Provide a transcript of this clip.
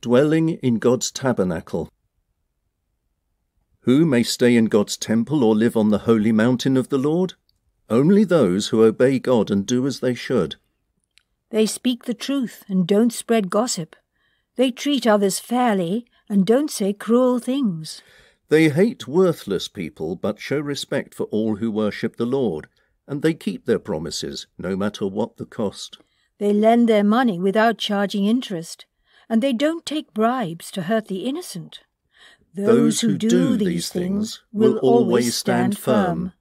Dwelling in God's tabernacle. Who may stay in God's temple or live on the holy mountain of the Lord? Only those who obey God and do as they should. They speak the truth and don't spread gossip. They treat others fairly and don't say cruel things. They hate worthless people but show respect for all who worship the Lord, and they keep their promises, no matter what the cost. They lend their money without charging interest and they don't take bribes to hurt the innocent. Those who do these things will always stand firm.